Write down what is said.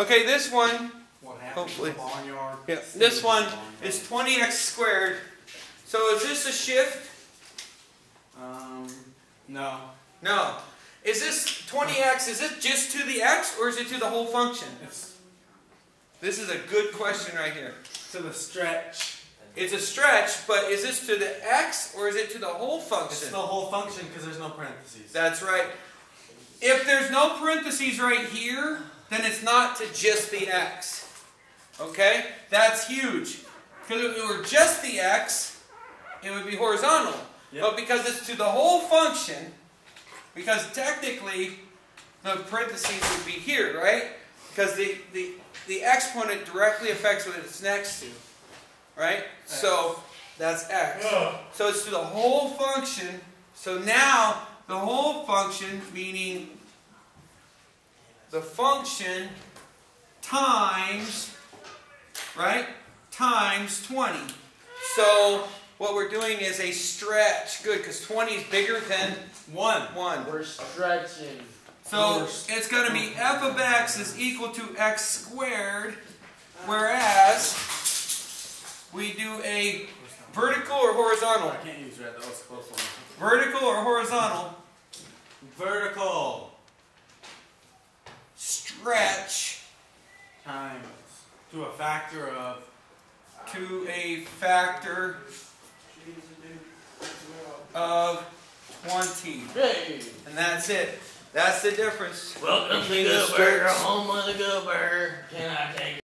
Okay, this one, Hopefully. barnyard? yeah, this one is 20x squared. So is this a shift? Um, no. No. Is this 20x, is it just to the x or is it to the whole function? It's This is a good question right here. to the stretch. It's a stretch, but is this to the x or is it to the whole It's function? the whole function because there's no parentheses. That's right. If there's no parentheses right here, then it's not to just the x. Okay? That's huge. Because if it were just the x, it would be horizontal. Yep. But because it's to the whole function, because technically the parentheses would be here, right? Because the, the, the exponent directly affects what it's next to. Right? So that's x. So it's to the whole function. So now the whole function, meaning the function times, right? Times 20. So what we're doing is a stretch. Good, because 20 is bigger than One. 1. We're stretching. So it's going to be f of x is equal to x squared, whereas we do a vertical or horizontal? I can't use red. That was a close one. Vertical or horizontal Vertical stretch times to a factor of to a factor of 20. Hey! And that's it. That's the difference. Welcome to the Burger, home of the Good Burger. Can I take